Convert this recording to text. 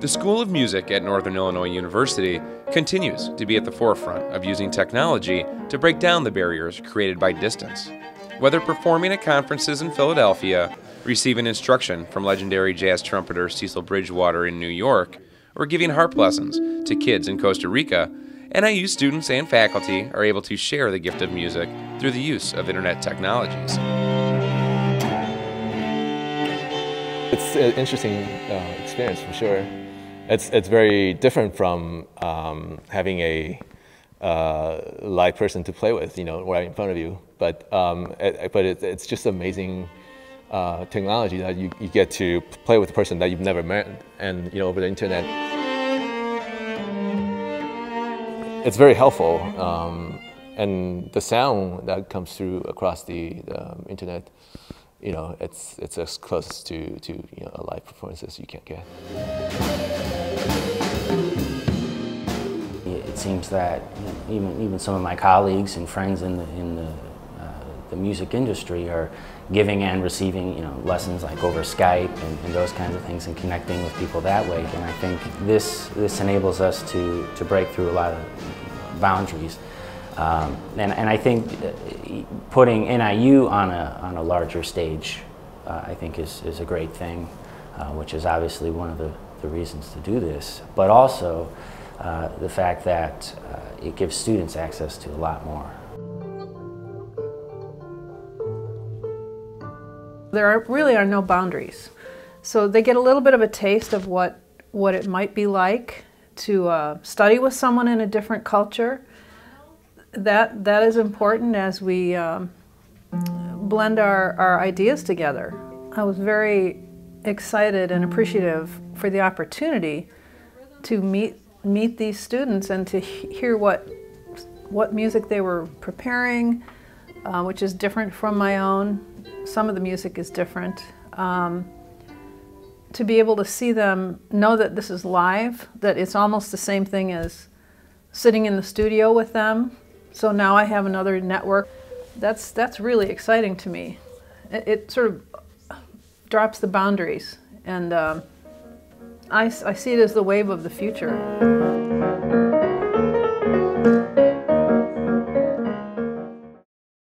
The School of Music at Northern Illinois University continues to be at the forefront of using technology to break down the barriers created by distance. Whether performing at conferences in Philadelphia, receiving instruction from legendary jazz trumpeter Cecil Bridgewater in New York, or giving harp lessons to kids in Costa Rica, NIU students and faculty are able to share the gift of music through the use of internet technologies. It's an interesting uh, experience for sure it's it's very different from um, having a uh, live person to play with, you know, right in front of you. But um, it, but it, it's just amazing uh, technology that you, you get to play with a person that you've never met, and you know, over the internet. It's very helpful, um, and the sound that comes through across the, the internet you know, it's it's as close to to you know, a live performance as you can get. It seems that even even some of my colleagues and friends in the in the uh, the music industry are giving and receiving you know lessons like over Skype and, and, those kinds of things and connecting with people that way. And I think this this enables us to to break through a lot of boundaries. Um, and, and I think uh, putting NIU on a, on a larger stage, uh, I think is, is a great thing, uh, which is obviously one of the, the reasons to do this, but also uh, the fact that uh, it gives students access to a lot more. There are, really are no boundaries. So they get a little bit of a taste of what, what it might be like to uh, study with someone in a different culture, that that is important as we um, blend our, our ideas together. I was very excited and appreciative for the opportunity to meet meet these students and to hear what what music they were preparing, uh, which is different from my own. Some of the music is different. Um, to be able to see them know that this is live, that it's almost the same thing as sitting in the studio with them so now I have another network. That's, that's really exciting to me. It, it sort of drops the boundaries and um, I, I see it as the wave of the future.